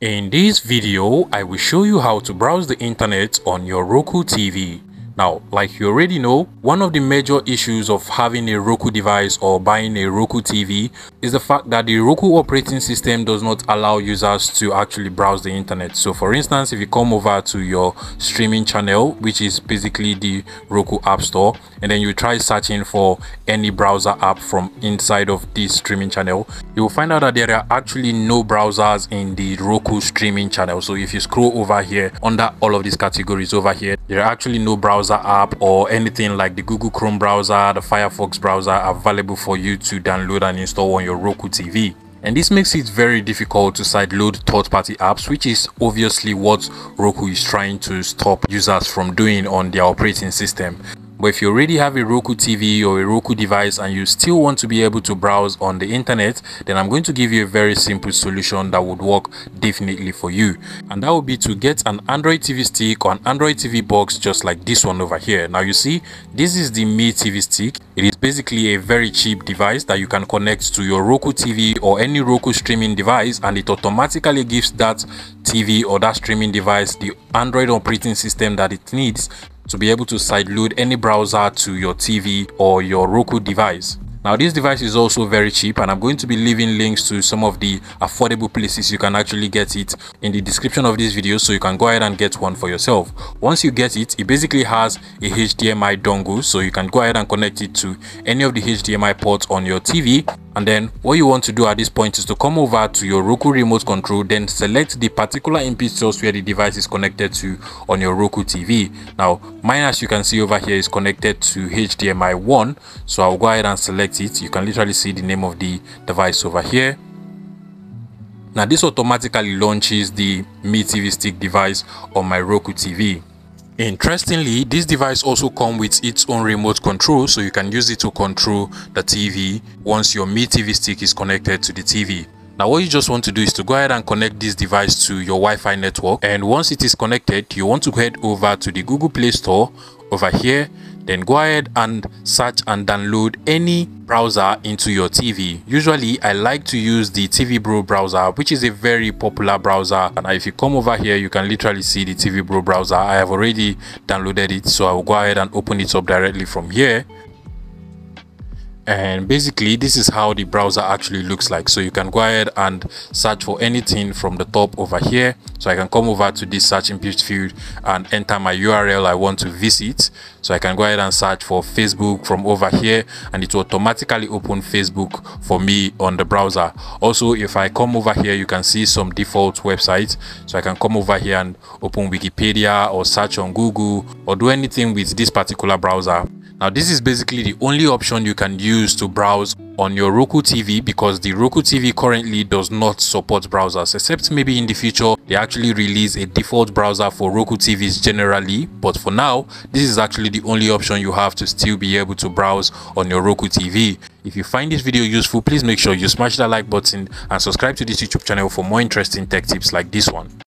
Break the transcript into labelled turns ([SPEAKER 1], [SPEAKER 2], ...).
[SPEAKER 1] In this video, I will show you how to browse the internet on your Roku TV. Now, like you already know, one of the major issues of having a Roku device or buying a Roku TV is the fact that the Roku operating system does not allow users to actually browse the internet. So for instance, if you come over to your streaming channel, which is basically the Roku App Store, and then you try searching for any browser app from inside of this streaming channel, you will find out that there are actually no browsers in the Roku streaming channel. So if you scroll over here under all of these categories over here, there are actually no browser browser app or anything like the Google Chrome browser, the Firefox browser available for you to download and install on your Roku TV. And this makes it very difficult to sideload third-party apps, which is obviously what Roku is trying to stop users from doing on their operating system. But if you already have a Roku TV or a Roku device and you still want to be able to browse on the internet, then I'm going to give you a very simple solution that would work definitely for you. And that would be to get an Android TV stick or an Android TV box just like this one over here. Now you see, this is the Mi TV stick. It is basically a very cheap device that you can connect to your Roku TV or any Roku streaming device and it automatically gives that TV or that streaming device the Android operating system that it needs to be able to sideload any browser to your TV or your Roku device. Now this device is also very cheap and I'm going to be leaving links to some of the affordable places you can actually get it in the description of this video so you can go ahead and get one for yourself. Once you get it, it basically has a HDMI dongle so you can go ahead and connect it to any of the HDMI ports on your TV and then what you want to do at this point is to come over to your Roku remote control then select the particular input source where the device is connected to on your Roku TV. Now mine as you can see over here is connected to HDMI 1 so I'll go ahead and select it. You can literally see the name of the device over here. Now this automatically launches the Mi TV stick device on my Roku TV. Interestingly, this device also comes with its own remote control so you can use it to control the TV once your Mi TV stick is connected to the TV. Now what you just want to do is to go ahead and connect this device to your Wi-Fi network and once it is connected, you want to head over to the Google Play Store over here then go ahead and search and download any browser into your TV. Usually I like to use the TV Bro browser which is a very popular browser and if you come over here you can literally see the TV Bro browser. I have already downloaded it so I will go ahead and open it up directly from here and basically this is how the browser actually looks like. So you can go ahead and search for anything from the top over here. So i can come over to this search input field and enter my url i want to visit. So i can go ahead and search for facebook from over here and it will automatically open facebook for me on the browser. Also if i come over here you can see some default websites. So i can come over here and open wikipedia or search on google or do anything with this particular browser now this is basically the only option you can use to browse on your Roku TV because the Roku TV currently does not support browsers except maybe in the future they actually release a default browser for Roku TVs generally but for now this is actually the only option you have to still be able to browse on your Roku TV. If you find this video useful please make sure you smash that like button and subscribe to this YouTube channel for more interesting tech tips like this one.